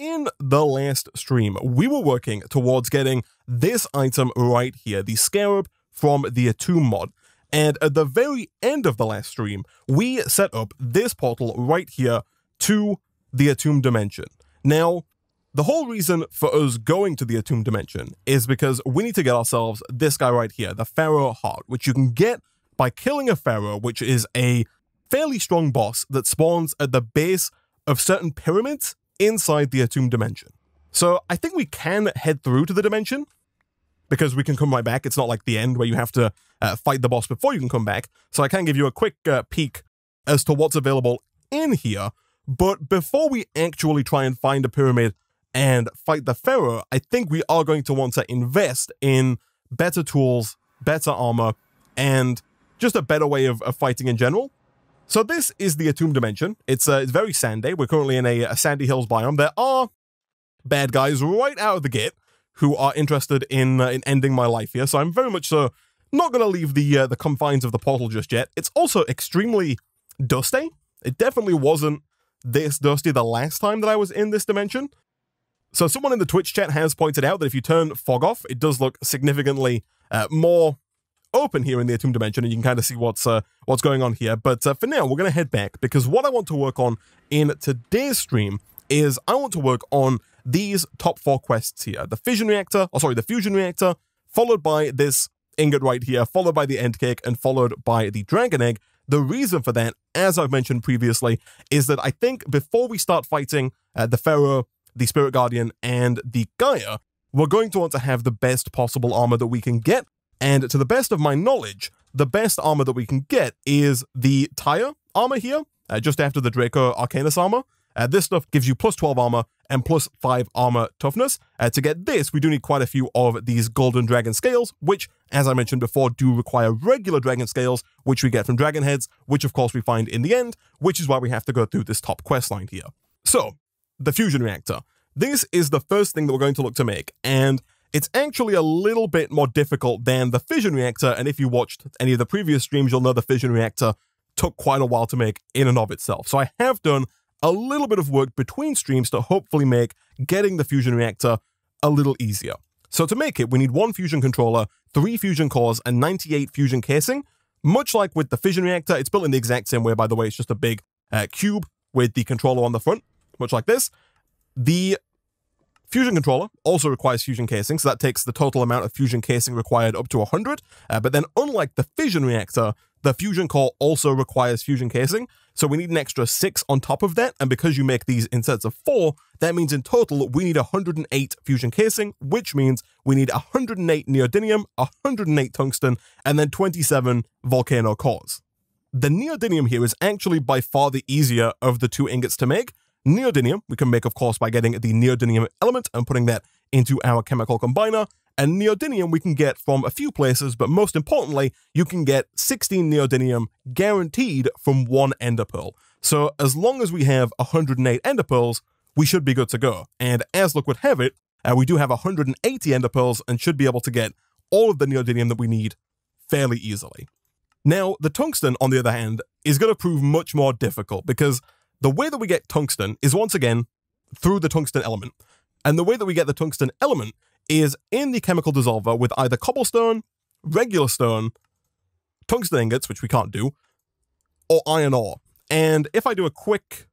in the last stream, we were working towards getting this item right here, the Scarab from the Atum mod. And at the very end of the last stream, we set up this portal right here to the Atum dimension. Now, the whole reason for us going to the Atum dimension is because we need to get ourselves this guy right here, the Pharaoh Heart, which you can get by killing a Pharaoh, which is a fairly strong boss that spawns at the base of certain pyramids inside the Atum dimension. So I think we can head through to the dimension because we can come right back. It's not like the end where you have to uh, fight the boss before you can come back. So I can give you a quick uh, peek as to what's available in here. But before we actually try and find a pyramid and fight the Pharaoh, I think we are going to want to invest in better tools, better armor, and just a better way of, of fighting in general. So this is the Atum Dimension. It's, uh, it's very sandy. We're currently in a, a sandy hills biome. There are bad guys right out of the gate who are interested in uh, in ending my life here. So I'm very much so not going to leave the uh, the confines of the portal just yet. It's also extremely dusty. It definitely wasn't this dusty the last time that I was in this dimension. So someone in the Twitch chat has pointed out that if you turn fog off, it does look significantly uh, more open here in the Atum dimension, and you can kind of see what's uh, what's going on here. But uh, for now, we're going to head back because what I want to work on in today's stream is I want to work on these top four quests here. The fission reactor, oh sorry, the fusion reactor, followed by this ingot right here, followed by the end cake, and followed by the dragon egg. The reason for that, as I've mentioned previously, is that I think before we start fighting uh, the Pharaoh, the Spirit Guardian, and the Gaia, we're going to want to have the best possible armor that we can get. And to the best of my knowledge, the best armor that we can get is the Tyr armor here, uh, just after the Draco Arcanus armor. Uh, this stuff gives you plus 12 armor and plus 5 armor toughness. Uh, to get this, we do need quite a few of these golden dragon scales, which, as I mentioned before, do require regular dragon scales, which we get from dragon heads, which of course we find in the end, which is why we have to go through this top quest line here. So, the fusion reactor. This is the first thing that we're going to look to make, and it's actually a little bit more difficult than the fission reactor, and if you watched any of the previous streams, you'll know the fission reactor took quite a while to make in and of itself. So I have done a little bit of work between streams to hopefully make getting the fusion reactor a little easier. So to make it, we need one fusion controller, three fusion cores, and 98 fusion casing. Much like with the fission reactor, it's built in the exact same way, by the way. It's just a big uh, cube with the controller on the front, much like this. The Fusion controller also requires fusion casing, so that takes the total amount of fusion casing required up to 100. Uh, but then, unlike the fission reactor, the fusion core also requires fusion casing, so we need an extra 6 on top of that, and because you make these in sets of 4, that means in total we need 108 fusion casing, which means we need 108 neodymium, 108 tungsten, and then 27 volcano cores. The neodymium here is actually by far the easier of the two ingots to make, Neodymium, we can make, of course, by getting the neodymium element and putting that into our chemical combiner. And neodymium we can get from a few places, but most importantly, you can get 16 neodymium guaranteed from one ender pearl. So as long as we have 108 ender pearls, we should be good to go. And as luck would have it, uh, we do have 180 ender pearls and should be able to get all of the neodymium that we need fairly easily. Now, the tungsten, on the other hand, is going to prove much more difficult because the way that we get tungsten is once again through the tungsten element. And the way that we get the tungsten element is in the chemical dissolver with either cobblestone, regular stone, tungsten ingots, which we can't do, or iron ore. And if I do a quick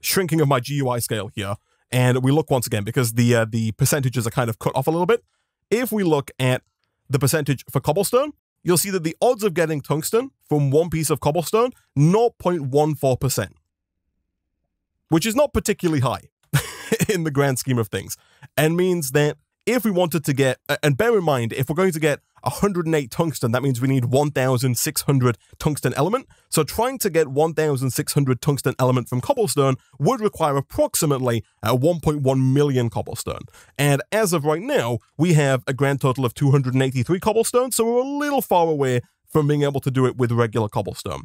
shrinking of my GUI scale here, and we look once again, because the uh, the percentages are kind of cut off a little bit, if we look at the percentage for cobblestone, you'll see that the odds of getting tungsten from one piece of cobblestone, 0.14% which is not particularly high in the grand scheme of things, and means that if we wanted to get, and bear in mind, if we're going to get 108 tungsten, that means we need 1,600 tungsten element. So trying to get 1,600 tungsten element from cobblestone would require approximately uh, 1.1 million cobblestone. And as of right now, we have a grand total of 283 cobblestone, so we're a little far away from being able to do it with regular cobblestone.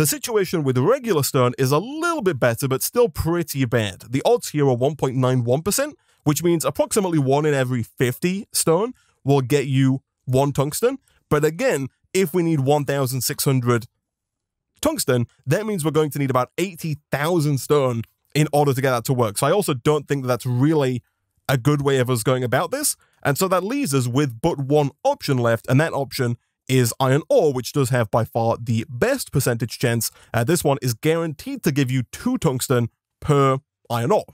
The situation with regular stone is a little bit better, but still pretty bad. The odds here are 1.91%, which means approximately 1 in every 50 stone will get you 1 tungsten. But again, if we need 1,600 tungsten, that means we're going to need about 80,000 stone in order to get that to work. So I also don't think that that's really a good way of us going about this. And so that leaves us with but one option left, and that option is iron ore, which does have by far the best percentage chance. Uh, this one is guaranteed to give you two tungsten per iron ore.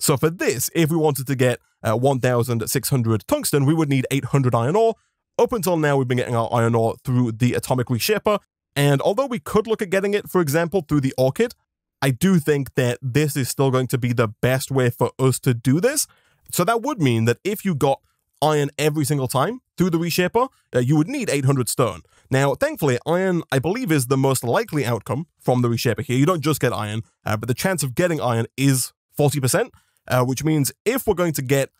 So for this, if we wanted to get uh, 1,600 tungsten, we would need 800 iron ore. Up until now, we've been getting our iron ore through the atomic reshaper, and although we could look at getting it, for example, through the Orechid, I do think that this is still going to be the best way for us to do this. So that would mean that if you got iron every single time through the reshaper, uh, you would need 800 stone. Now, thankfully, iron, I believe, is the most likely outcome from the reshaper here. You don't just get iron, uh, but the chance of getting iron is 40%, uh, which means if we're going to get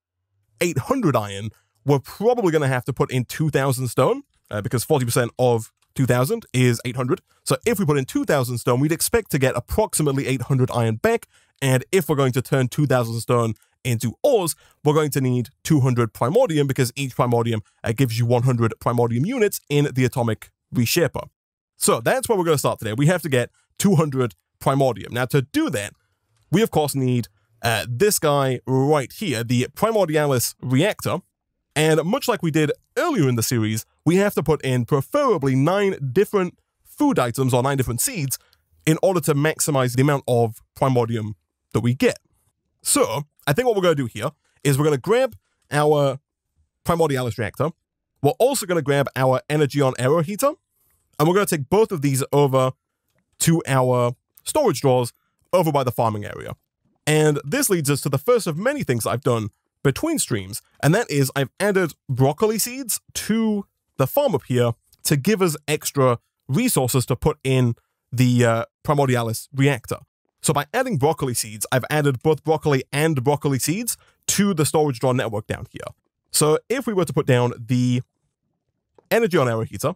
800 iron, we're probably going to have to put in 2,000 stone, uh, because 40% of 2,000 is 800. So if we put in 2,000 stone, we'd expect to get approximately 800 iron back. And if we're going to turn 2,000 stone into ores, we're going to need 200 primordium because each primordium uh, gives you 100 primordium units in the atomic reshaper. So that's where we're going to start today. We have to get 200 primordium. Now to do that, we of course need uh, this guy right here, the primordialis reactor. And much like we did earlier in the series, we have to put in preferably nine different food items or nine different seeds in order to maximize the amount of primordium that we get. So, I think what we're going to do here is we're going to grab our primordialis reactor. We're also going to grab our Energion Aeroheater, and we're going to take both of these over to our storage drawers over by the farming area. And this leads us to the first of many things I've done between streams, and that is I've added broccoli seeds to the farm up here to give us extra resources to put in the uh, Primordialis reactor. So by adding broccoli seeds, I've added both broccoli and broccoli seeds to the storage draw network down here. So if we were to put down the Energion Aeroheater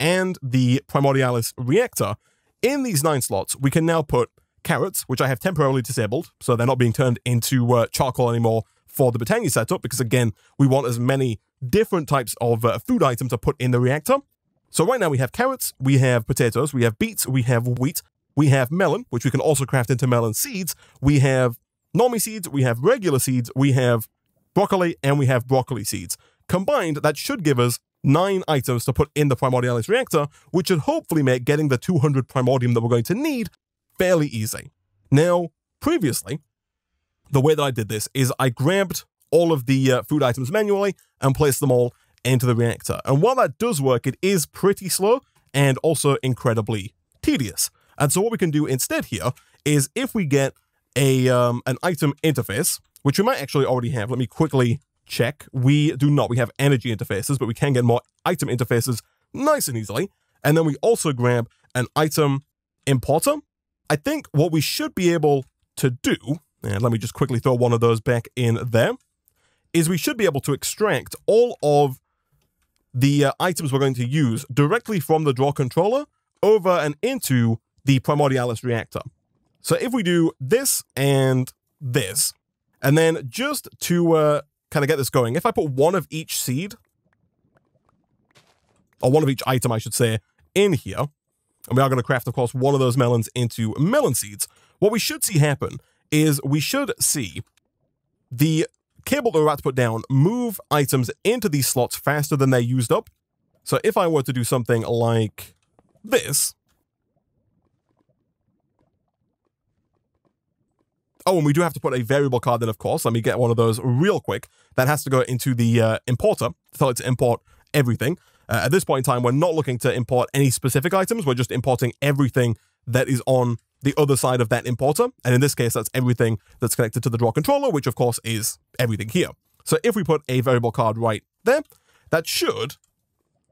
and the Primordialis reactor in these nine slots, we can now put carrots, which I have temporarily disabled, so they're not being turned into uh, charcoal anymore for the Botania setup, because again, we want as many different types of uh, food items to put in the reactor. So right now we have carrots, we have potatoes, we have beets, we have wheat, we have melon, which we can also craft into melon seeds, we have normie seeds, we have regular seeds, we have broccoli, and we have broccoli seeds. Combined, that should give us nine items to put in the Primordialis reactor, which should hopefully make getting the 200 Primordium that we're going to need fairly easy. Now, previously, the way that I did this is I grabbed all of the uh, food items manually and placed them all into the reactor. And while that does work, it is pretty slow and also incredibly tedious. And so what we can do instead here is if we get a um, an item interface, which we might actually already have. Let me quickly check. We do not. We have energy interfaces, but we can get more item interfaces nice and easily. And then we also grab an item importer. I think what we should be able to do, and let me just quickly throw one of those back in there, is we should be able to extract all of the uh, items we're going to use directly from the draw controller over and into the Primordialis reactor. So if we do this and this, and then just to uh, kind of get this going, if I put one of each seed, or one of each item, I should say, in here, and we are going to craft, of course, one of those melons into melon seeds, what we should see happen is we should see the cable that we're about to put down move items into these slots faster than they're used up. So if I were to do something like this, Oh, and we do have to put a variable card in, of course. Let me get one of those real quick. That has to go into the uh, importer to tell it to import everything. Uh, at this point in time, we're not looking to import any specific items. We're just importing everything that is on the other side of that importer. And in this case, that's everything that's connected to the draw controller, which of course is everything here. So if we put a variable card right there, that should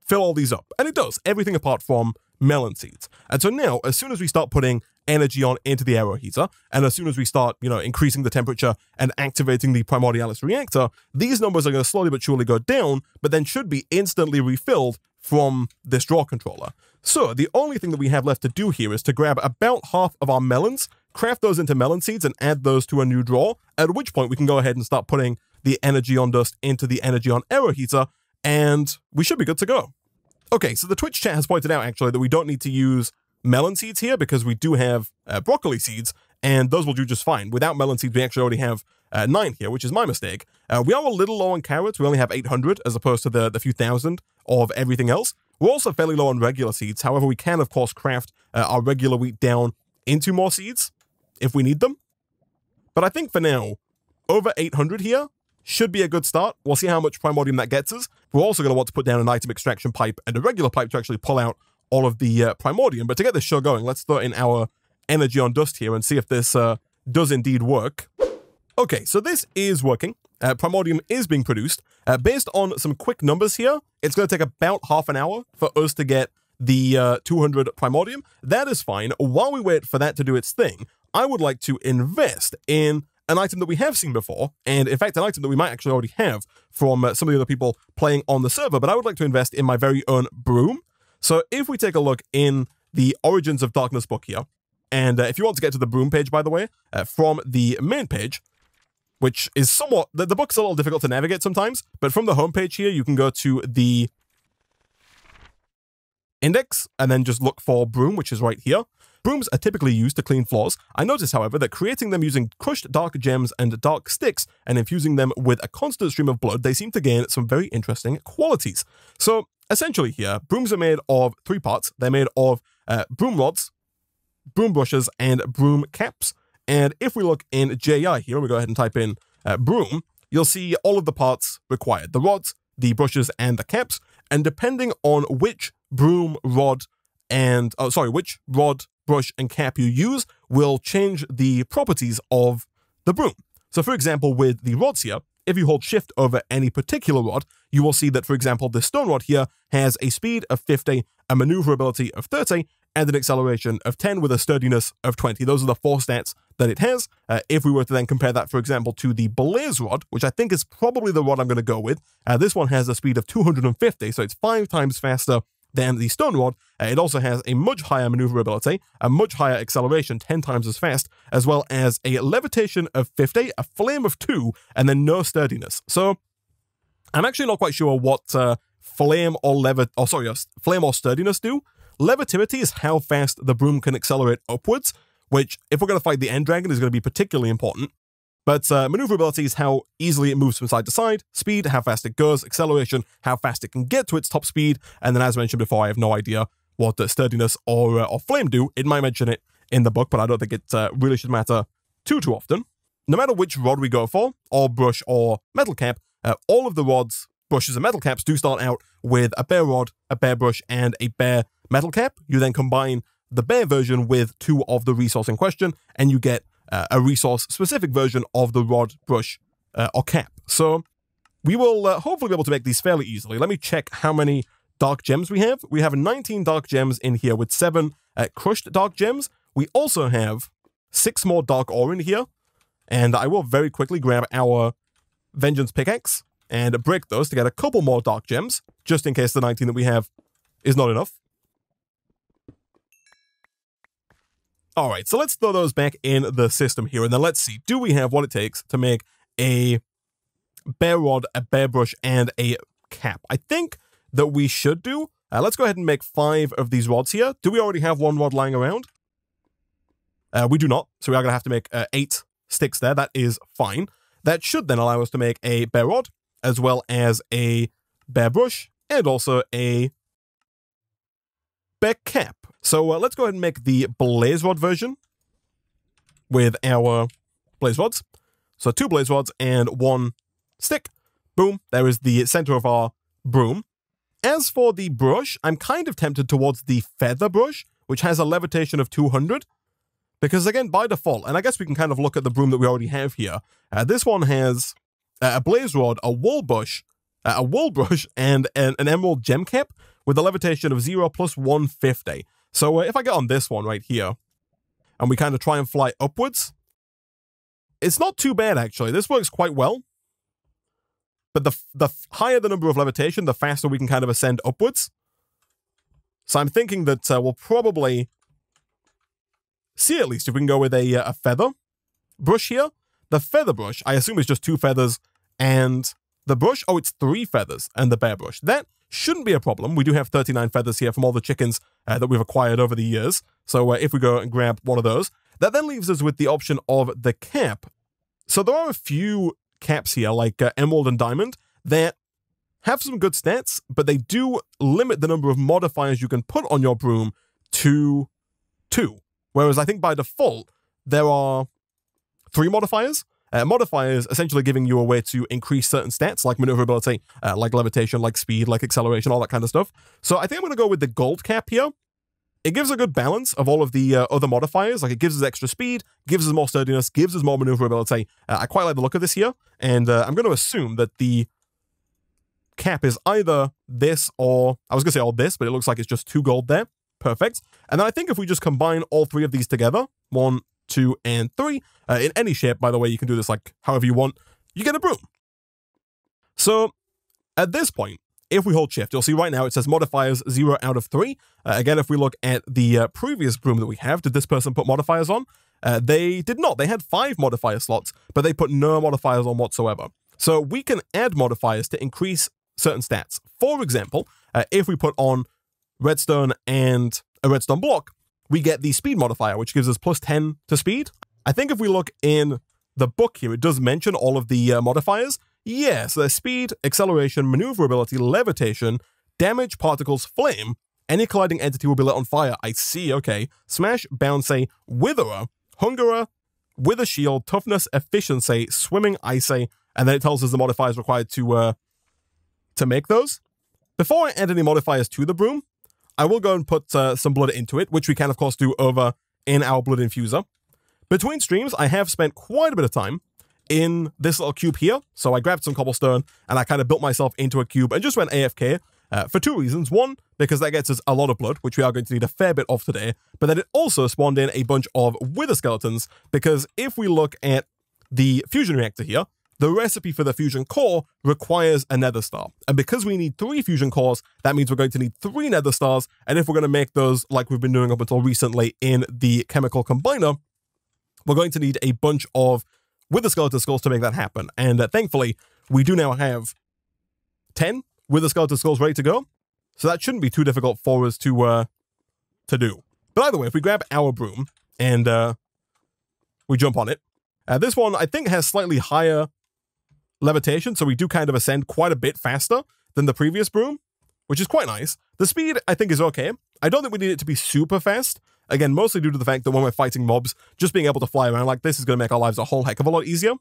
fill all these up. And it does, everything apart from melon seeds. And so now, as soon as we start putting Energion into the Aeroheater, and as soon as we start, you know, increasing the temperature and activating the Primordialis reactor, these numbers are going to slowly but surely go down, but then should be instantly refilled from this draw controller. So the only thing that we have left to do here is to grab about half of our melons, craft those into melon seeds and add those to a new draw, at which point we can go ahead and start putting the Energion dust into the Energion Aeroheater, and we should be good to go. Okay, so the Twitch chat has pointed out actually that we don't need to use melon seeds here because we do have uh, broccoli seeds, and those will do just fine. Without melon seeds, we actually already have uh, nine here, which is my mistake. Uh, we are a little low on carrots. We only have 800 as opposed to the, the few thousand of everything else. We're also fairly low on regular seeds. However, we can, of course, craft uh, our regular wheat down into more seeds if we need them. But I think for now, over 800 here should be a good start. We'll see how much primordium that gets us. We're also going to want to put down an item extraction pipe and a regular pipe to actually pull out all of the uh, primordium. But to get this show going, let's throw in our Energion dust here and see if this uh, does indeed work. Okay, so this is working. Uh, primordium is being produced. Uh, based on some quick numbers here, it's going to take about half an hour for us to get the uh, 200 primordium. That is fine. While we wait for that to do its thing, I would like to invest in an item that we have seen before, and in fact, an item that we might actually already have from uh, some of the other people playing on the server, but I would like to invest in my very own broom. So if we take a look in the Origins of Darkness book here, and uh, if you want to get to the broom page, by the way, uh, from the main page, which is somewhat, the, the book's a little difficult to navigate sometimes, but from the homepage here, you can go to the index and then just look for broom, which is right here. Brooms are typically used to clean floors. I notice, however, that creating them using crushed dark gems and dark sticks and infusing them with a constant stream of blood, they seem to gain some very interesting qualities. So, essentially here, brooms are made of three parts. They're made of uh, broom rods, broom brushes, and broom caps. And if we look in JEI here, we go ahead and type in uh, broom, you'll see all of the parts required. The rods, the brushes, and the caps. And depending on which broom, rod, and, oh, sorry, which rod, brush, and cap you use will change the properties of the broom. So for example, with the rods here, if you hold shift over any particular rod, you will see that, for example, this stone rod here has a speed of 50, a maneuverability of 30, and an acceleration of 10 with a sturdiness of 20. Those are the four stats that it has. Uh, if we were to then compare that, for example, to the Blaze Rod, which I think is probably the rod I'm going to go with, uh, this one has a speed of 250, so it's five times faster than the Stone Rod. Uh, it also has a much higher maneuverability, a much higher acceleration, 10 times as fast, as well as a levitation of 50, a flame of 2, and then no sturdiness. So I'm actually not quite sure what uh, flame or levit, oh sorry, flame or sturdiness do. Levitimity is how fast the broom can accelerate upwards, which, if we're going to fight the End Dragon, is going to be particularly important. But uh, maneuverability is how easily it moves from side to side, speed, how fast it goes, acceleration, how fast it can get to its top speed, and then as mentioned before, I have no idea what the sturdiness or, uh, or flame do. It might mention it in the book, but I don't think it uh, really should matter too, too often. No matter which rod we go for, or brush or metal cap, uh, all of the rods, brushes, and metal caps do start out with a bare rod, a bare brush, and a bare metal cap. You then combine the bare version with two of the resource in question, and you get uh, a resource specific version of the rod, brush, uh, or cap. So we will uh, hopefully be able to make these fairly easily. Let me check how many dark gems we have. We have 19 dark gems in here with seven uh, crushed dark gems. We also have six more dark ore in here. And I will very quickly grab our vengeance pickaxe and break those to get a couple more dark gems, just in case the 19 that we have is not enough. All right, so let's throw those back in the system here, and then let's see, do we have what it takes to make a bare rod, a bare brush, and a cap? I think that we should do. Uh, let's go ahead and make five of these rods here. Do we already have one rod lying around? Uh, we do not, so we are going to have to make uh, eight sticks there. That is fine. That should then allow us to make a bare rod, as well as a bare brush, and also a bare cap. So uh, let's go ahead and make the blaze rod version with our blaze rods. So two blaze rods and one stick. Boom, there is the center of our broom. As for the brush, I'm kind of tempted towards the feather brush, which has a levitation of 200. Because again, by default, and I guess we can kind of look at the broom that we already have here. Uh, this one has uh, a blaze rod, a wool bush, uh, a wool brush, and an, an emerald gem cap with a levitation of 0 plus 150. So uh, if I get on this one right here, and we kind of try and fly upwards, it's not too bad actually. This works quite well. But the, the higher the number of levitation, the faster we can kind of ascend upwards. So I'm thinking that uh, we'll probably see at least if we can go with a, uh, a feather brush here. The feather brush, I assume is just two feathers and the brush, oh, it's three feathers and the bare brush. That shouldn't be a problem. We do have 39 feathers here from all the chickens uh, that we've acquired over the years. So uh, if we go and grab one of those, That then leaves us with the option of the cap. So there are a few caps here, like uh, Emerald and Diamond, that have some good stats, but they do limit the number of modifiers you can put on your broom to two. Whereas I think by default, there are three modifiers. Uh, modifiers essentially giving you a way to increase certain stats like maneuverability, uh, like levitation, like speed, like acceleration, all that kind of stuff. So I think I'm going to go with the gold cap here. It gives a good balance of all of the uh, other modifiers. Like it gives us extra speed, gives us more sturdiness, gives us more maneuverability. Uh, I quite like the look of this here. And uh, I'm going to assume that the cap is either this or, I was going to say all this, but it looks like it's just two gold there. Perfect. And then I think if we just combine all three of these together, one, two, and three, uh, in any shape, by the way, you can do this like however you want, you get a broom. So at this point, if we hold shift, you'll see right now it says modifiers 0 out of 3. Uh, again, if we look at the uh, previous broom that we have, did this person put modifiers on? Uh, they did not. They had five modifier slots, but they put no modifiers on whatsoever. So we can add modifiers to increase certain stats. For example, uh, if we put on redstone and a redstone block, we get the speed modifier, which gives us plus 10 to speed. I think if we look in the book here, it does mention all of the uh, modifiers. Yeah, so there's speed, acceleration, maneuverability, levitation, damage, particles, flame. Any colliding entity will be lit on fire. I see, okay. Smash, bouncy, witherer, hungerer, wither shield, toughness, efficiency, swimming, icy, and then it tells us the modifiers required to uh, to make those. Before I add any modifiers to the broom, I will go and put uh, some blood into it, which we can, of course, do over in our blood infuser. Between streams, I have spent quite a bit of time in this little cube here. So I grabbed some cobblestone and I kind of built myself into a cube and just went AFK uh, for two reasons. One, because that gets us a lot of blood, which we are going to need a fair bit of today. But then it also spawned in a bunch of wither skeletons, because if we look at the fusion reactor here, the recipe for the fusion core requires a nether star. And because we need three fusion cores, that means we're going to need three nether stars. And if we're going to make those like we've been doing up until recently in the chemical combiner, we're going to need a bunch of wither skeleton skulls to make that happen. And uh, thankfully, we do now have 10 wither skeleton skulls ready to go. So that shouldn't be too difficult for us to uh, to do. But either way, if we grab our broom and uh, we jump on it, uh, this one I think has slightly higher levitation, so we do kind of ascend quite a bit faster than the previous broom, which is quite nice. The speed, I think, is okay. I don't think we need it to be super fast. Again, mostly due to the fact that when we're fighting mobs, just being able to fly around like this is going to make our lives a whole heck of a lot easier.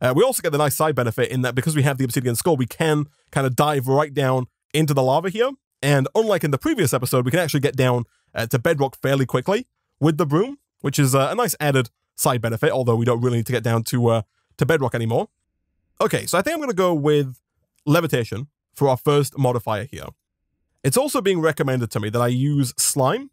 Uh, we also get the nice side benefit in that because we have the obsidian skull, we can kind of dive right down into the lava here. And unlike in the previous episode, we can actually get down uh, to bedrock fairly quickly with the broom, which is uh, a nice added side benefit, although we don't really need to get down to, uh, to bedrock anymore. Okay, so I think I'm going to go with levitation for our first modifier here. It's also being recommended to me that I use slime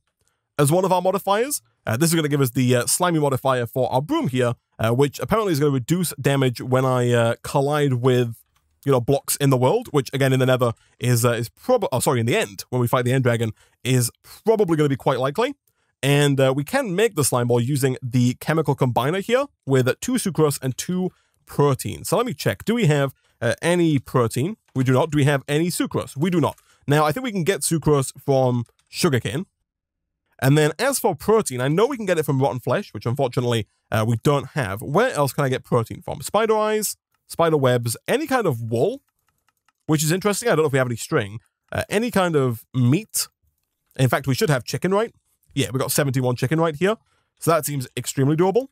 as one of our modifiers. Uh, this is going to give us the uh, slimy modifier for our broom here, uh, which apparently is going to reduce damage when I uh, collide with, you know, blocks in the world, which again in the nether is uh, is probably, oh sorry, in the end, when we fight the end dragon, is probably going to be quite likely. And uh, we can make the slime ball using the chemical combiner here with two sucrose and two protein. So let me check. Do we have uh, any protein? We do not. Do we have any sucrose? We do not. Now, I think we can get sucrose from sugarcane. And then as for protein, I know we can get it from rotten flesh, which unfortunately uh, we don't have. Where else can I get protein from? Spider eyes, spider webs, any kind of wool, which is interesting. I don't know if we have any string. Uh, any kind of meat. In fact, we should have chicken, right? Yeah, we got 71 chicken right here. So that seems extremely doable.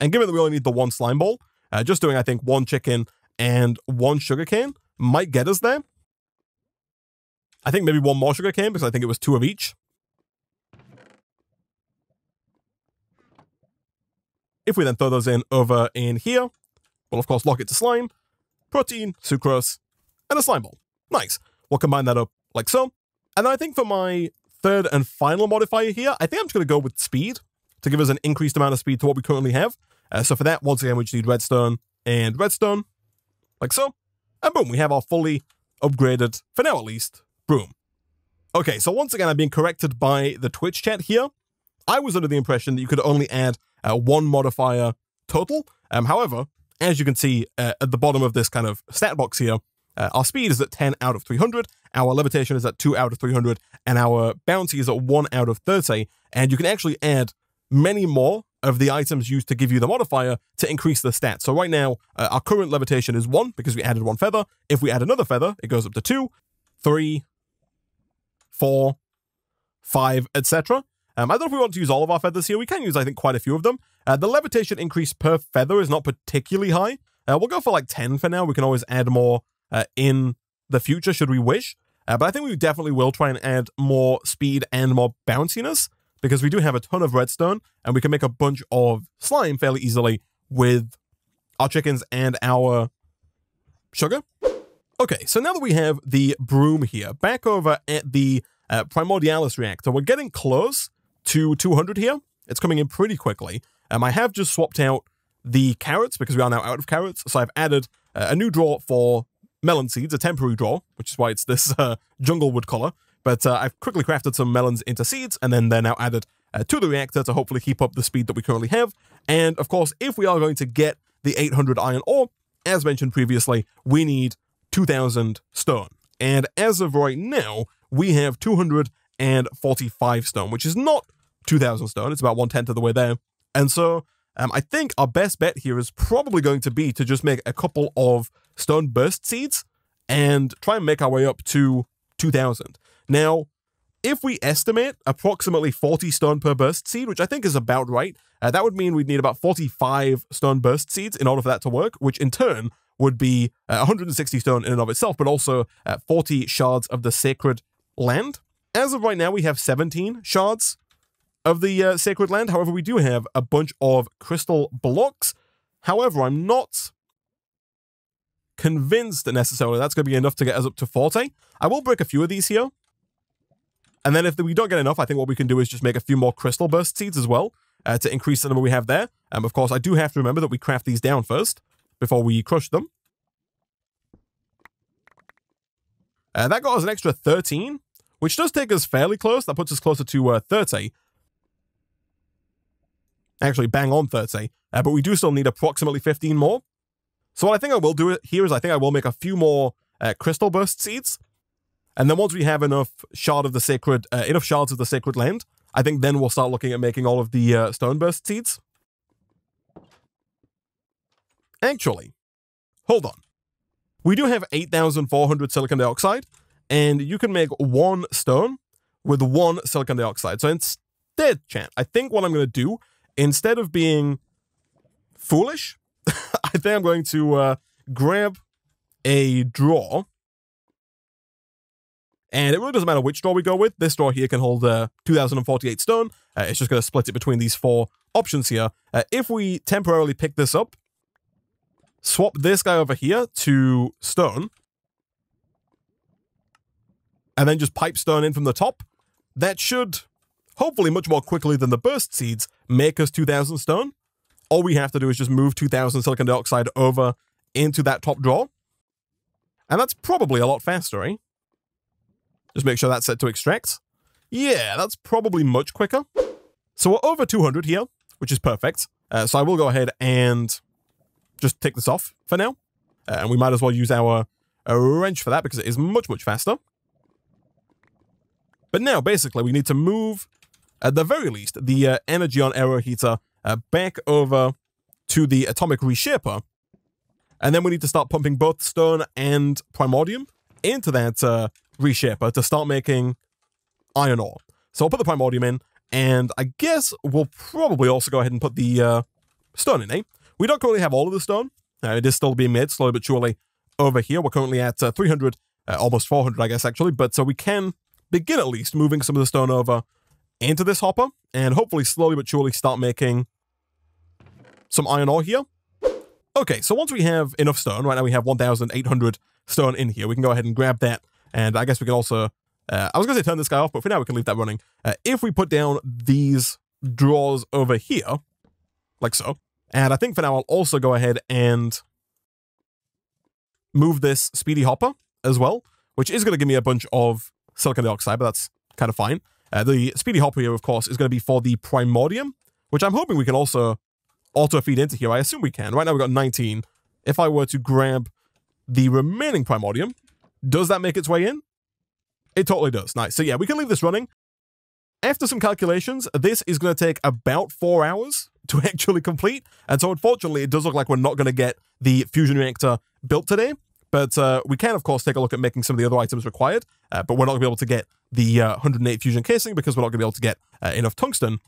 And given that we only need the one slime ball, uh, just doing, I think, one chicken and one sugarcane might get us there. I think maybe one more sugarcane because I think it was two of each. If we then throw those in over in here, we'll of course lock it to slime, protein, sucrose, and a slime ball. Nice. We'll combine that up like so. And I think for my third and final modifier here, I think I'm just going to go with speed to give us an increased amount of speed to what we currently have. Uh, so for that, once again, we just need redstone and redstone, like so. And boom, we have our fully upgraded, for now at least, broom. Okay, so once again, I'm being corrected by the Twitch chat here. I was under the impression that you could only add uh, one modifier total. Um, however, as you can see uh, at the bottom of this kind of stat box here, uh, our speed is at 10 out of 300, our levitation is at 2 out of 300, and our bounty is at 1 out of 30. And you can actually add many more of the items used to give you the modifier to increase the stats. So right now, uh, our current levitation is 1 because we added one feather. If we add another feather, it goes up to 2, 3, 4, 5, etc. Um, I don't know if we want to use all of our feathers here. We can use, I think, quite a few of them. Uh, the levitation increase per feather is not particularly high. Uh, we'll go for like 10 for now. We can always add more uh, in the future should we wish. Uh, but I think we definitely will try and add more speed and more bounciness because we do have a ton of redstone and we can make a bunch of slime fairly easily with our chickens and our sugar. Okay, so now that we have the broom here, back over at the uh, Primordialis reactor, we're getting close to 200 here. It's coming in pretty quickly. Um, I have just swapped out the carrots because we are now out of carrots. So I've added uh, a new draw for melon seeds, a temporary draw, which is why it's this uh, jungle wood color. But uh, I've quickly crafted some melons into seeds, and then they're now added uh, to the reactor to hopefully keep up the speed that we currently have. And of course, if we are going to get the 800 iron ore, as mentioned previously, we need 2,000 stone. And as of right now, we have 245 stone, which is not 2,000 stone. It's about one tenth of the way there. And so um, I think our best bet here is probably going to be to just make a couple of stone burst seeds and try and make our way up to 2000. Now, if we estimate approximately 40 stone per burst seed, which I think is about right, uh, that would mean we'd need about 45 stone burst seeds in order for that to work, which in turn would be uh, 160 stone in and of itself, but also uh, 40 shards of the sacred land. As of right now, we have 17 shards of the uh, sacred land. However, we do have a bunch of crystal blocks. However, I'm not convinced that necessarily that's going to be enough to get us up to 40. I will break a few of these here. And then if we don't get enough, I think what we can do is just make a few more crystal burst seeds as well uh, to increase the number we have there. And um, of course, I do have to remember that we craft these down first before we crush them. Uh, that got us an extra 13, which does take us fairly close. That puts us closer to uh, 30 actually bang on 30, uh, but we do still need approximately 15 more. So what I think I will do here is I think I will make a few more uh, crystal burst seeds. And then once we have enough shard of the sacred, uh, enough shards of the sacred land, I think then we'll start looking at making all of the uh, stone burst seeds. Actually, hold on. We do have 8,400 silicon dioxide, and you can make one stone with one silicon dioxide. So instead, chat, I think what I'm going to do instead of being foolish, I think I'm going to uh, grab a draw. And it really doesn't matter which draw we go with. This draw here can hold uh, 2048 stone. Uh, it's just going to split it between these four options here. Uh, if we temporarily pick this up, swap this guy over here to stone, and then just pipe stone in from the top, that should hopefully much more quickly than the burst seeds, make us 2,000 stone. All we have to do is just move 2,000 silicon dioxide over into that top drawer. And that's probably a lot faster, eh? Just make sure that's set to extract. Yeah, that's probably much quicker. So we're over 200 here, which is perfect. Uh, so I will go ahead and just take this off for now. Uh, and we might as well use our uh, wrench for that because it is much, much faster. But now, basically, we need to move at the very least, the uh, Energion Aeroheater uh, back over to the Atomic Reshaper. And then we need to start pumping both stone and primordium into that reshaper to start making iron ore. So I'll put the primordium in, and I guess we'll probably also go ahead and put the uh, stone in, eh? We don't currently have all of the stone. Uh, it is still being made slowly but surely over here. We're currently at uh, 300, uh, almost 400, I guess, actually. But so we can begin at least moving some of the stone over into this hopper and hopefully slowly but surely start making some iron ore here. Okay, so once we have enough stone, right now we have 1,800 stone in here, we can go ahead and grab that. And I guess we can also, uh, I was going to say turn this guy off, but for now we can leave that running. Uh, if we put down these drawers over here, like so, and I think for now I'll also go ahead and move this speedy hopper as well, which is going to give me a bunch of silicon dioxide, but that's kind of fine. Uh, the Speedy Hopper here, of course, is going to be for the Primordium, which I'm hoping we can also auto-feed into here. I assume we can. Right now we've got 19. If I were to grab the remaining Primordium, does that make its way in? It totally does. Nice. So yeah, we can leave this running. After some calculations, this is going to take about four hours to actually complete. And so unfortunately, it does look like we're not going to get the fusion reactor built today. But uh, we can, of course, take a look at making some of the other items required. Uh, but we're not going to be able to get the uh, 108 fusion casing because we're not going to be able to get uh, enough tungsten.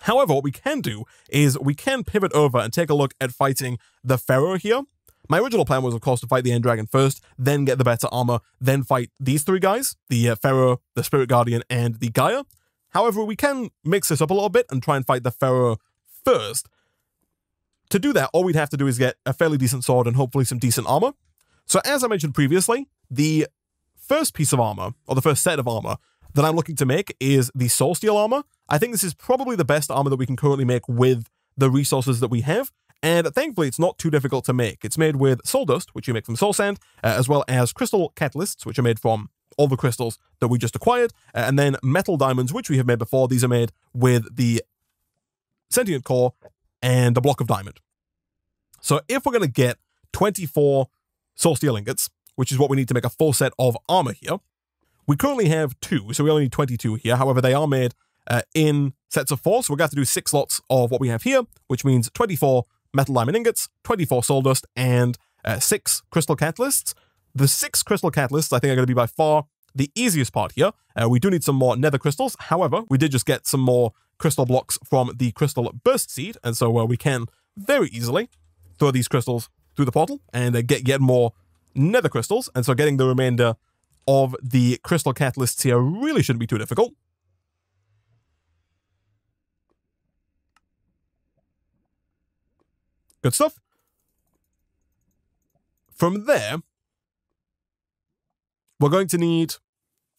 However, what we can do is we can pivot over and take a look at fighting the Pharaoh here. My original plan was, of course, to fight the End Dragon first, then get the better armor, then fight these three guys, the uh, Pharaoh, the Spirit Guardian, and the Gaia. However, we can mix this up a little bit and try and fight the Pharaoh first. To do that, all we'd have to do is get a fairly decent sword and hopefully some decent armor. So as I mentioned previously, the first piece of armor, or the first set of armor, that I'm looking to make is the Soul Steel armor. I think this is probably the best armor that we can currently make with the resources that we have. And thankfully, it's not too difficult to make. It's made with soul dust, which you make from soul sand, uh, as well as crystal catalysts, which are made from all the crystals that we just acquired, uh, and then metal diamonds, which we have made before. These are made with the sentient core and a block of diamond. So if we're going to get 24 soul steel ingots, which is what we need to make a full set of armor here, we currently have two, so we only need 22 here. However, they are made uh, in sets of four, so we're going to have to do six lots of what we have here, which means 24 metal diamond ingots, 24 soul dust, and uh, six crystal catalysts. The six crystal catalysts, I think, are going to be by far the easiest part here. Uh, we do need some more nether crystals. However, we did just get some more crystal blocks from the crystal burst seed, and so uh, we can very easily throw these crystals through the portal and uh, get, yet more nether crystals. And so getting the remainder of the crystal catalysts here really shouldn't be too difficult. Good stuff. From there, we're going to need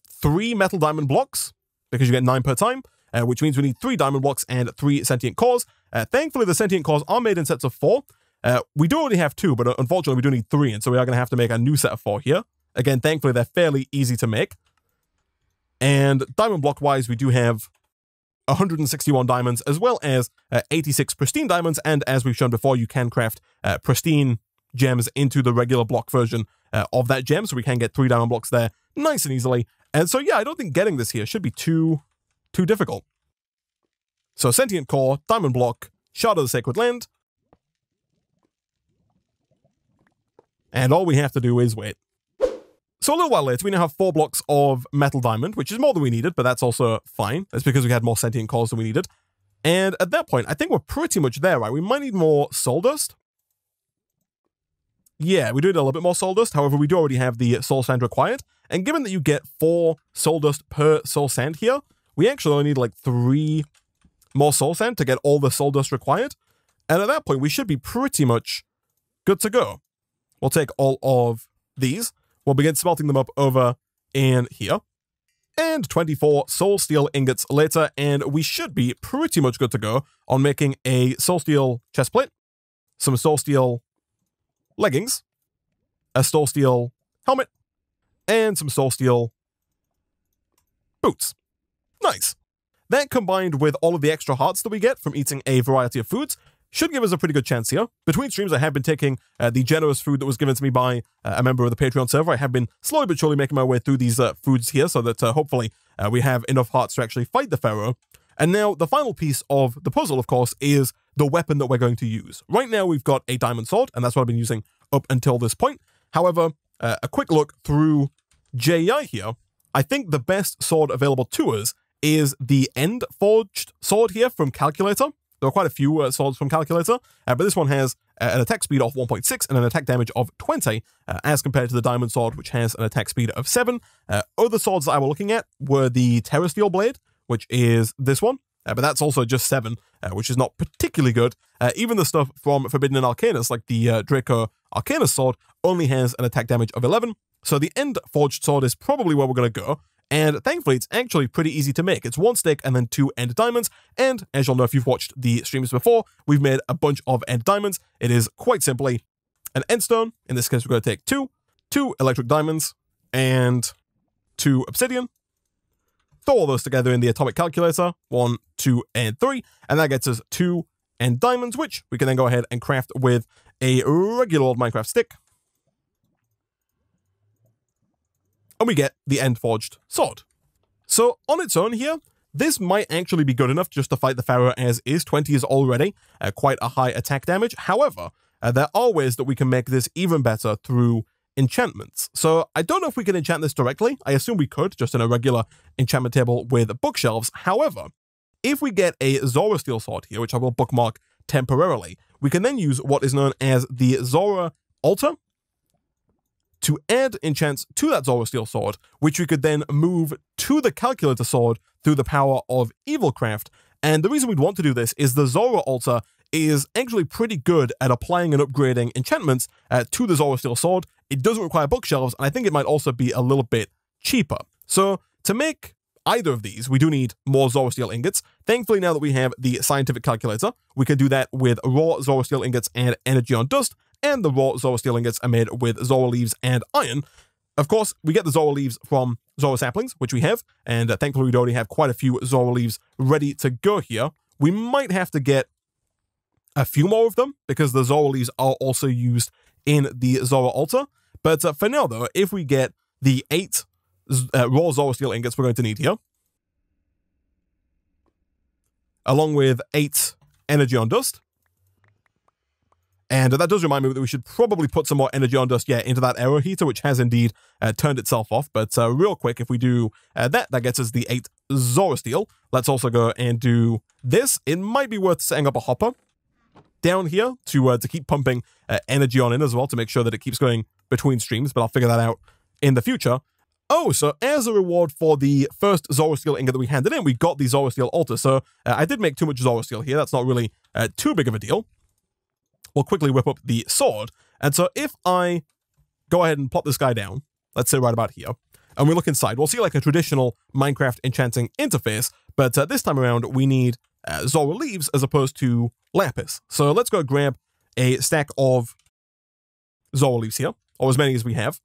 three metal diamond blocks because you get nine per time, uh, which means we need three diamond blocks and three sentient cores. Uh, thankfully, the sentient cores are made in sets of four. Uh, we do already have two, but unfortunately, we do need three, and so we are going to have to make a new set of four here. Again, thankfully, they're fairly easy to make. And diamond block wise, we do have 161 diamonds, as well as uh, 86 pristine diamonds. And as we've shown before, you can craft uh, pristine gems into the regular block version uh, of that gem. So we can get three diamond blocks there nice and easily. And so, yeah, I don't think getting this here should be too, too difficult. So Sentient Core, Diamond Block, Shard of the Sacred Land. And all we have to do is wait. So a little while later, we now have four blocks of metal diamond, which is more than we needed, but that's also fine. That's because we had more sentient cores than we needed. And at that point, I think we're pretty much there, right? We might need more soul dust. Yeah, we do need a little bit more soul dust. However, we do already have the soul sand required. And given that you get four soul dust per soul sand here, we actually only need like three more soul sand to get all the soul dust required. And at that point, we should be pretty much good to go. We'll take all of these We'll begin smelting them up over in here. And 24 soul steel ingots later, and we should be pretty much good to go on making a soul steel chestplate, some soul steel leggings, a soul steel helmet, and some soul steel boots. Nice. That combined with all of the extra hearts that we get from eating a variety of foods should give us a pretty good chance here. Between streams, I have been taking uh, the generous food that was given to me by uh, a member of the Patreon server. I have been slowly but surely making my way through these uh, foods here so that uh, hopefully uh, we have enough hearts to actually fight the Pharaoh. And now the final piece of the puzzle, of course, is the weapon that we're going to use. Right now, we've got a diamond sword, and that's what I've been using up until this point. However, uh, a quick look through JEI here, I think the best sword available to us is the End Forged sword here from Calculator. There are quite a few uh, swords from Calculator, uh, but this one has uh, an attack speed of 1.6 and an attack damage of 20, uh, as compared to the Diamond Sword, which has an attack speed of 7. Uh, other swords that I were looking at were the Terra Steel Blade, which is this one, uh, but that's also just 7, which is not particularly good. even the stuff from Forbidden and Arcanus, like the Draco Arcanus Sword, only has an attack damage of 11. So the End Forged Sword is probably where we're going to go. And thankfully, it's actually pretty easy to make. It's one stick and then two end diamonds. And as you'll know if you've watched the streams before, we've made a bunch of end diamonds. It is quite simply an end stone. In this case, we're going to take two, two electric diamonds, and two obsidian. Throw all those together in the atomic calculator, one, two, and three, and that gets us two end diamonds, which we can then go ahead and craft with a regular old Minecraft stick. And we get the End Forged sword. So on its own here, this might actually be good enough just to fight the Pharaoh as is. 20 is already uh, quite a high attack damage. However, uh, there are ways that we can make this even better through enchantments. So I don't know if we can enchant this directly. I assume we could, just in a regular enchantment table with bookshelves. However, if we get a Zora Steel Sword here, which I will bookmark temporarily, we can then use what is known as the Zora Altar to add enchants to that Zorra Steel Sword, which we could then move to the Calculator Sword through the power of Evilcraft. And the reason we'd want to do this is the Zorra Altar is actually pretty good at applying and upgrading enchantments uh, to the Zorra Steel Sword. It doesn't require bookshelves, and I think it might also be a little bit cheaper. So to make either of these, we do need more Zorra Steel ingots. Thankfully, now that we have the scientific calculator, we can do that with raw Zorra Steel ingots and Energion dust, and the raw Zorra Steel ingots are made with Zorra leaves and iron. Of course, we get the Zorra leaves from Zorra saplings, which we have, and uh, thankfully we already have quite a few Zorra leaves ready to go here. We might have to get a few more of them because the Zorra leaves are also used in the Zorra altar. But uh, for now, though, if we get the eight uh, raw Zorra steel ingots we're going to need here, along with eight Energion dust, and that does remind me that we should probably put some more Energion dust, yeah, into that Aeroheater, which has indeed uh, turned itself off. But uh, real quick, if we do uh, that, that gets us the 8 Zorra Steel. Let's also go and do this. It might be worth setting up a hopper down here to uh, to keep pumping uh, Energion in as well to make sure that it keeps going between streams, but I'll figure that out in the future. Oh, so as a reward for the first Zorra Steel ingot that we handed in, we got the Zorra Steel altar. So uh, I did make too much Zorra Steel here. That's not really too big of a deal. We'll quickly whip up the sword. And so if I go ahead and pop this guy down, let's say right about here, and we look inside, we'll see like a traditional Minecraft enchanting interface, but uh, this time around we need uh, Zorra leaves as opposed to lapis. So let's go grab a stack of Zorra leaves here, or as many as we have.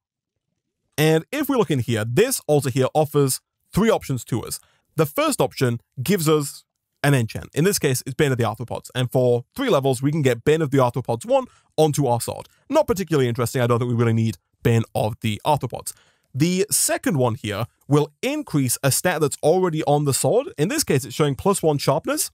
And if we look in here, this altar here offers three options to us. The first option gives us an enchant. In this case, it's Bane of the Arthropods. And for three levels, we can get Bane of the Arthropods 1 onto our sword. Not particularly interesting. I don't think we really need Bane of the Arthropods. The second one here will increase a stat that's already on the sword. In this case, it's showing plus one sharpness.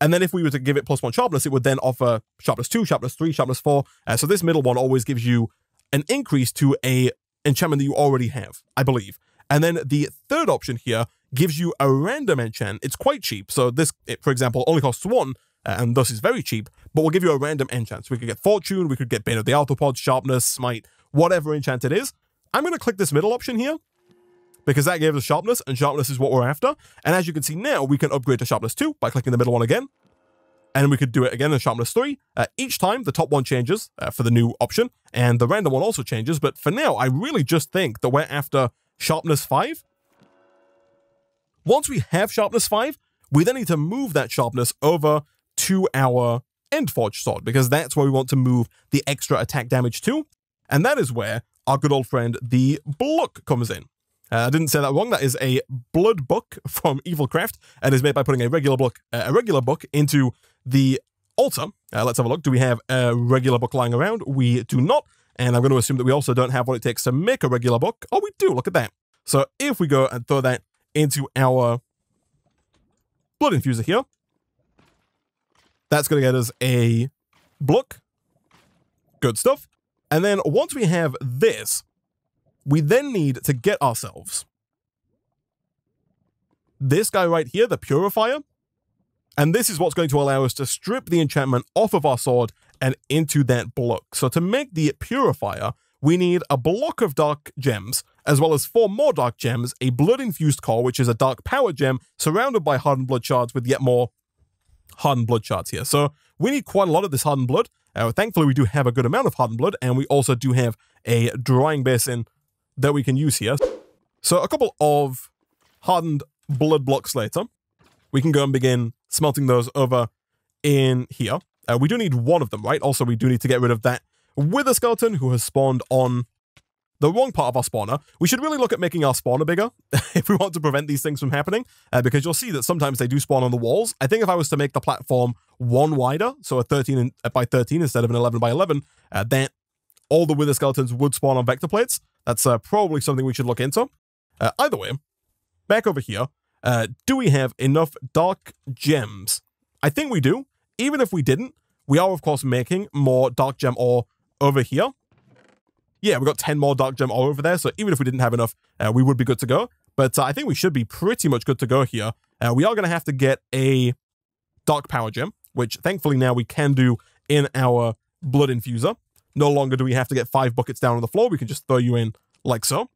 And then if we were to give it plus one sharpness, it would then offer sharpness two, sharpness three, sharpness four. Uh, so this middle one always gives you an increase to a enchantment that you already have, I believe. And then the third option here gives you a random enchant. It's quite cheap. So this, for example, only costs one, uh, and thus is very cheap, but we'll give you a random enchant. So we could get Fortune, we could get Bane of the Arthropod, Sharpness, Smite, whatever enchant it is. I'm going to click this middle option here because that gave us sharpness, and sharpness is what we're after. And as you can see now, we can upgrade to sharpness 2 by clicking the middle one again. And we could do it again in sharpness 3. Uh, each time, the top one changes uh, for the new option, and the random one also changes. But for now, I really just think that we're after sharpness 5. Once we have sharpness 5, we then need to move that sharpness over to our Endforged sword, because that's where we want to move the extra attack damage to. And that is where our good old friend, the Blook, comes in. Uh, I didn't say that wrong. That is a blood book from Evilcraft and is made by putting a regular book, uh, a regular book into the altar. Uh, let's have a look. Do we have a regular book lying around? We do not. And I'm going to assume that we also don't have what it takes to make a regular book. Oh, we do. Look at that. So if we go and throw that into our blood infuser here, that's going to get us a Blook. Good stuff. And then once we have this, we then need to get ourselves this guy right here, the Purifier. And this is what's going to allow us to strip the enchantment off of our sword and into that Blook. So to make the Purifier, we need a block of dark gems, as well as four more dark gems, a blood-infused core, which is a dark power gem, surrounded by hardened blood shards with yet more hardened blood shards here. So we need quite a lot of this hardened blood. Uh, thankfully, we do have a good amount of hardened blood, and we also do have a drying basin that we can use here. So a couple of hardened blood blocks later, we can go and begin smelting those over in here. Uh, we do need one of them, right? Also, we do need to get rid of that wither skeleton who has spawned on the wrong part of our spawner. We should really look at making our spawner bigger if we want to prevent these things from happening, uh, because you'll see that sometimes they do spawn on the walls. I think if I was to make the platform one wider, so a 13 by 13 instead of an 11 by 11, uh, that all the wither skeletons would spawn on vector plates. That's uh, probably something we should look into. Uh, either way, back over here, Uh, do we have enough dark gems? I think we do. Even if we didn't, we are, of course, making more dark gem ore over here. Yeah, we got 10 more dark gem all over there, so even if we didn't have enough, uh, we would be good to go. But uh, I think we should be pretty much good to go here. Uh, we are going to have to get a dark power gem, which thankfully now we can do in our blood infuser. No longer do we have to get five buckets down on the floor. We can just throw you in like so.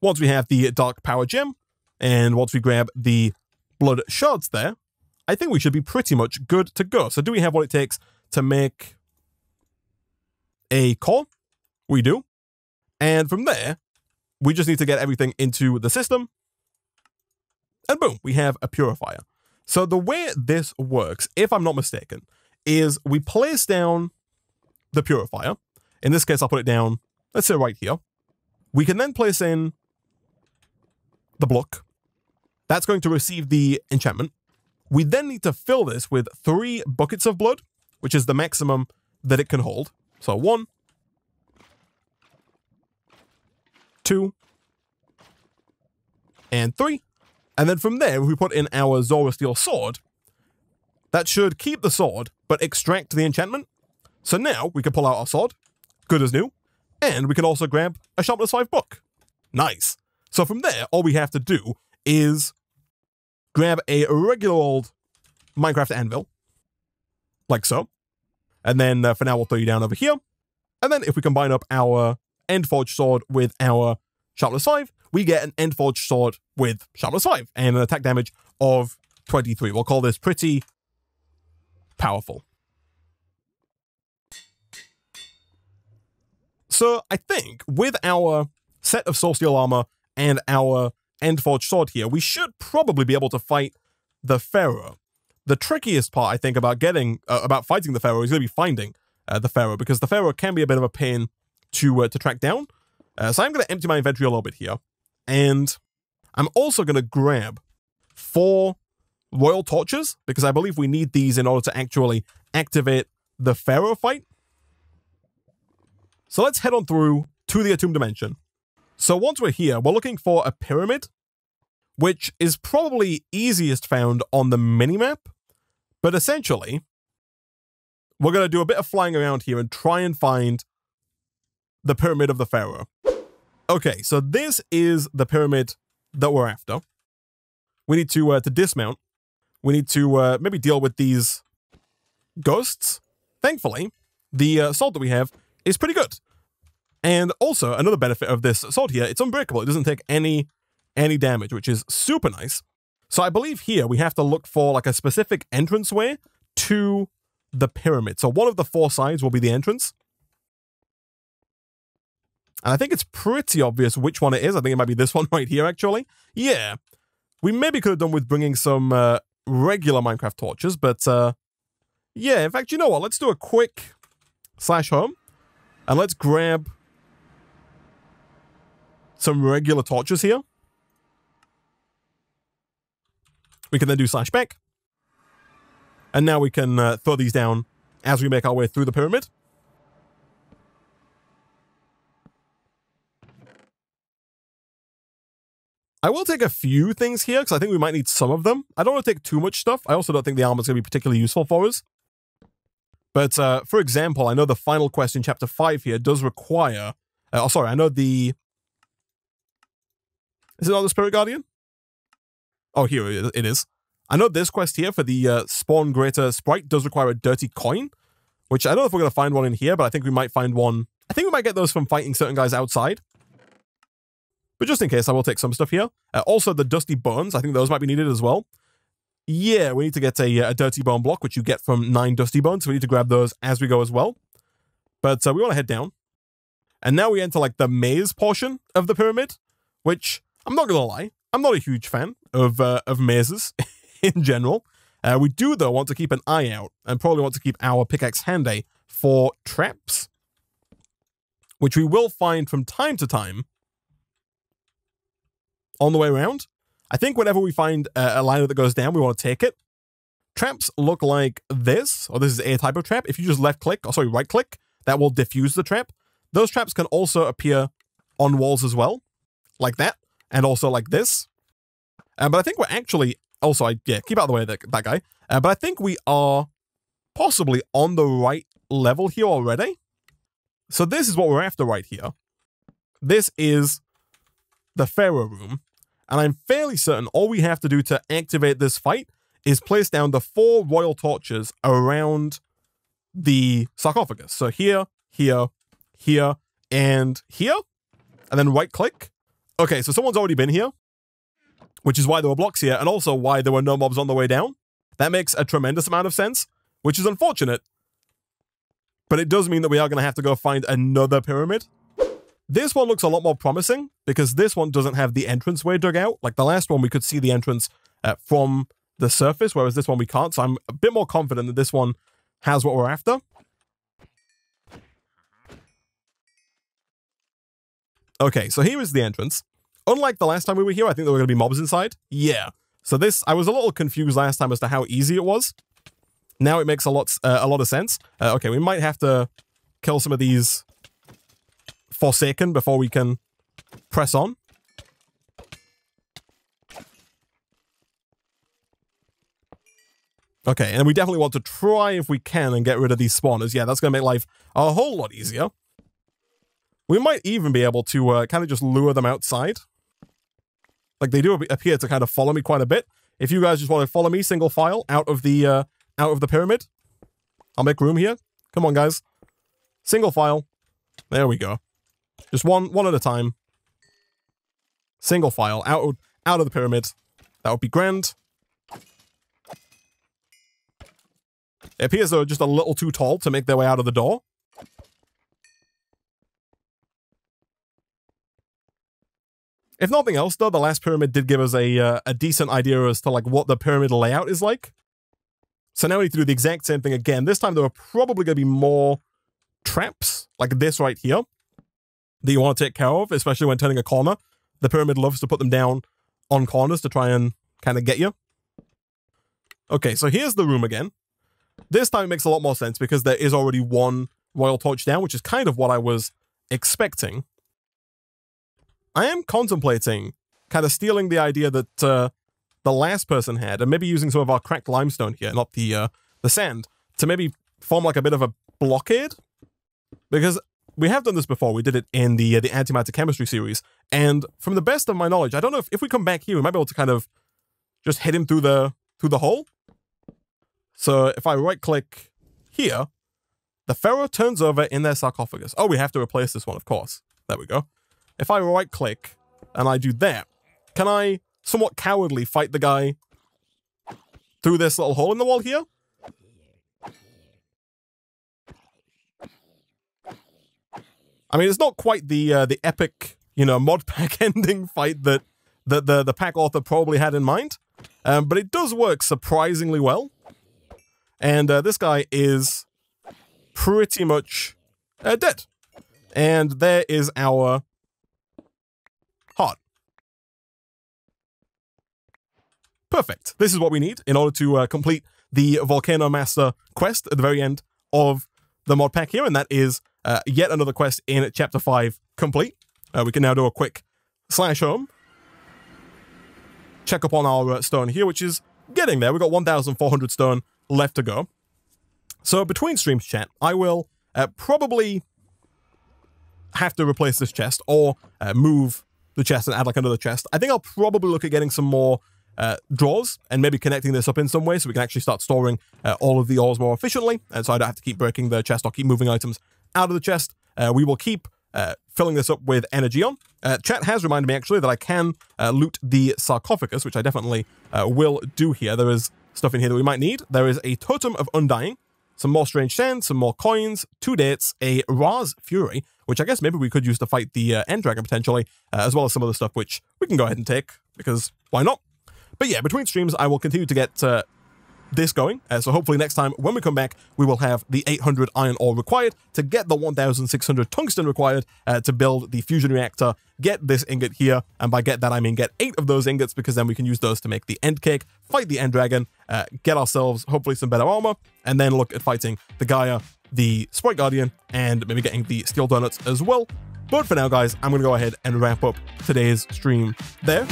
Once we have the dark power gem, and once we grab the blood shards there, I think we should be pretty much good to go. So do we have what it takes to make a call? We do. And from there, we just need to get everything into the system. And boom, we have a purifier. So the way this works, if I'm not mistaken, is we place down the purifier. In this case, I'll put it down, let's say right here. We can then place in the Blook. That's going to receive the enchantment. We then need to fill this with three buckets of blood, which is the maximum that it can hold. So one, two, and three. And then from there, if we put in our Zorra Steel sword, that should keep the sword, but extract the enchantment. So now we can pull out our sword, good as new, and we can also grab a Sharpness 5 book. Nice. So from there, all we have to do is grab a regular old Minecraft anvil, like so. And then uh, for now, we'll throw you down over here. And then if we combine up our Endforged sword with our Sharpness 5, we get an Endforged sword with Sharpness 5 and an attack damage of 23. We'll call this pretty powerful. So I think with our set of Soul Steel armor and our Endforged sword here, we should probably be able to fight the Pharaoh. The trickiest part, I think, about getting uh, about fighting the Pharaoh is going to be finding uh, the Pharaoh because the Pharaoh can be a bit of a pain to uh, to track down. Uh, so I'm going to empty my inventory a little bit here, and I'm also going to grab four royal torches because I believe we need these in order to actually activate the Pharaoh fight. So let's head on through to the Atum Dimension. So once we're here, we're looking for a pyramid, which is probably easiest found on the minimap. But essentially, we're going to do a bit of flying around here and try and find the Pyramid of the Pharaoh. Okay, so this is the pyramid that we're after. We need to uh, to dismount. We need to uh, maybe deal with these ghosts. Thankfully, the uh, sword that we have is pretty good. And also, another benefit of this sword here, it's unbreakable. It doesn't take any any damage, which is super nice. So I believe here we have to look for like a specific entranceway to the pyramid. So one of the four sides will be the entrance. And I think it's pretty obvious which one it is. I think it might be this one right here, actually. Yeah. We maybe could have done with bringing some uh, regular Minecraft torches, but uh, yeah, in fact, you know what? Let's do a quick slash home and let's grab some regular torches here. We can then do slash back. And now we can uh, throw these down as we make our way through the pyramid. I will take a few things here because I think we might need some of them. I don't want to take too much stuff. I also don't think the armor is going to be particularly useful for us. But uh, for example, I know the final quest in chapter 5 here does require... Uh, oh, sorry, I know the... Is it not the Spirit Guardian? Oh, here it is. I know this quest here for the uh, Spawn Greater Sprite does require a dirty coin, which I don't know if we're going to find one in here, but I think we might find one. I think we might get those from fighting certain guys outside. But just in case, I will take some stuff here. Uh, also, the Dusty Bones, I think those might be needed as well. Yeah, we need to get a, a Dirty Bone block, which you get from 9 Dusty Bones, so we need to grab those as we go as well. But uh, we want to head down. And now we enter, like, the maze portion of the pyramid, which, I'm not going to lie, I'm not a huge fan of, uh, of mazes in general. Uh, we do, though, want to keep an eye out, and probably want to keep our pickaxe handy for traps, which we will find from time to time on the way around. I think whenever we find a, a liner that goes down, we want to take it. Traps look like this, or this is a type of trap. If you just left click, or sorry, right click, that will diffuse the trap. Those traps can also appear on walls as well, like that, and also like this. Uh, but I think we're actually also, I yeah, keep out of the way that, that guy. Uh, but I think we are possibly on the right level here already. So this is what we're after right here. This is the Pharaoh room. And I'm fairly certain all we have to do to activate this fight is place down the four royal torches around the sarcophagus. So here, here, here, and here. And then right click. Okay, so someone's already been here, which is why there were blocks here, and also why there were no mobs on the way down. That makes a tremendous amount of sense, which is unfortunate. But it does mean that we are going to have to go find another pyramid. This one looks a lot more promising because this one doesn't have the entrance way dug out. Like the last one, we could see the entrance uh, from the surface, whereas this one we can't. So I'm a bit more confident that this one has what we're after. Okay, so here is the entrance. Unlike the last time we were here, I think there were going to be mobs inside. Yeah. So this, I was a little confused last time as to how easy it was. Now it makes a lot, uh, a lot of sense. Uh, okay, we might have to kill some of these Forsaken before we can press on. Okay, and we definitely want to try if we can and get rid of these spawners. Yeah, that's going to make life a whole lot easier. We might even be able to uh, kind of just lure them outside. Like, they do appear to kind of follow me quite a bit. If you guys just want to follow me single file out of the uh, out of the pyramid, I'll make room here. Come on, guys. Single file. There we go. Just one one at a time. Single file out out of the pyramid. That would be grand. It appears they're just a little too tall to make their way out of the door. If nothing else, though, the last pyramid did give us a uh, a decent idea as to like what the pyramid layout is like. So now we need to do the exact same thing again. This time there are probably going to be more traps like this right here that you want to take care of, especially when turning a corner. The pyramid loves to put them down on corners to try and kind of get you. Okay, so here's the room again. This time it makes a lot more sense because there is already one royal torch down, which is kind of what I was expecting. I am contemplating kind of stealing the idea that uh, the last person had, and maybe using some of our cracked limestone here, not the uh, the sand, to maybe form like a bit of a blockade. Because we have done this before. We did it in the uh, the antimatter chemistry series, and from the best of my knowledge, I don't know if, if we come back here, we might be able to kind of just hit him through the through the hole. So if I right click here, the pharaoh turns over in their sarcophagus. Oh, we have to replace this one, of course. There we go. If I right click and I do that, can I somewhat cowardly fight the guy through this little hole in the wall here? I mean, it's not quite the uh, the epic, you know, mod pack ending fight that that the the pack author probably had in mind, um, but it does work surprisingly well. And uh, this guy is pretty much uh, dead. And there is our heart. Perfect. This is what we need in order to uh, complete the Volcano Master quest at the very end of the mod pack here, and that is uh, yet another quest in Chapter 5 complete. Uh, we can now do a quick slash home. Check up on our uh, stone here, which is getting there. We've got 1,400 stone left to go. So between streams chat, I will uh, probably have to replace this chest or uh, move the chest and add like another chest. I think I'll probably look at getting some more uh, drawers and maybe connecting this up in some way so we can actually start storing uh, all of the ores more efficiently. And so I don't have to keep breaking the chest or keep moving items out of the chest. Uh, we will keep uh, filling this up with Energion. Uh, chat has reminded me actually that I can uh, loot the sarcophagus, which I definitely will do here. There is stuff in here that we might need. There is a totem of undying, some more strange sand, some more coins, two dates, a Ra's Fury, which I guess maybe we could use to fight the uh, End Dragon potentially, as well as some other stuff which we can go ahead and take, because why not? But yeah, between streams, I will continue to get uh, this going. Uh, so hopefully next time when we come back, we will have the 800 iron ore required to get the 1600 tungsten required uh, to build the fusion reactor, get this ingot here, and by get that I mean get eight of those ingots because then we can use those to make the end cake, fight the end dragon, uh, get ourselves hopefully some better armor, and then look at fighting the Gaia, the Sprite Guardian, and maybe getting the steel donuts as well. But for now, guys, I'm going to go ahead and wrap up today's stream there.